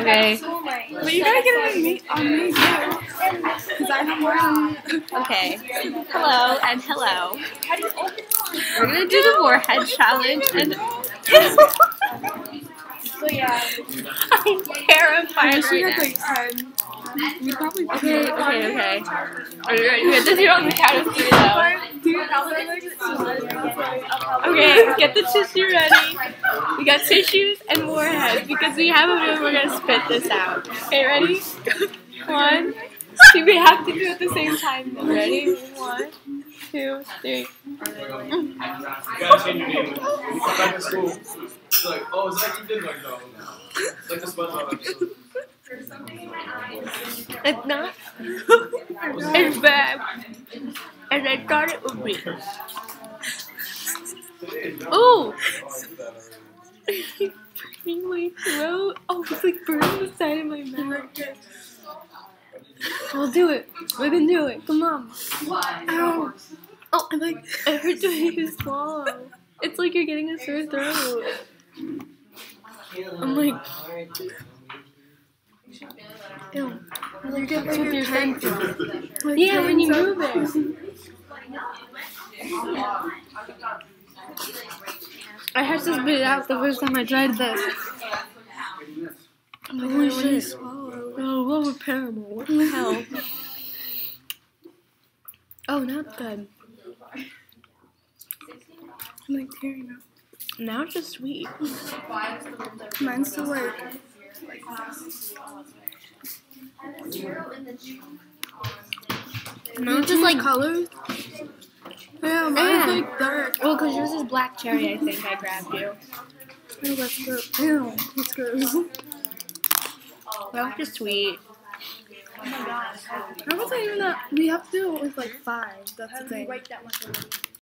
Okay. But you gotta get it on me, on me. Because I than you. Okay. Hello and hello. We're gonna do the warhead challenge and I'm terrified right now. like 10. You probably Okay, okay, okay. Are you ready? We have to do it on the count of three though. Okay, get the tissue ready. We got tissues and warheads because we have a feeling we're gonna spit this out. Okay, ready? One. See, we have to do it at the same time. Then. Ready? One, two, three. You gotta. You like, that. It's. It's not. It's bad. And I thought it would be. Ooh! In my throat. Oh, it's like burning the side of my mouth. We'll do it. We can do it. Come on. Ow. Oh, I'm like, it hurts when you swallow. It's like you're getting a sore throat. I'm like, ew. You get That's like what your you're pen saying. Yeah, when you move it. I had to spit it out the first time I tried this. I'm like, holy shit. shit. Oh, what was Paramore? What the hell? Oh, now it's good. I'm like tearing up. Now it's just sweet. Mine's still like. Now it's just like colors. Yeah, Yeah. Like dark. Well, because yours is black cherry, I think I grabbed you. Oh, that's good. Ew, that's good. That was just sweet. Oh my gosh. How was I even that? We have to do it with like five. That's the thing.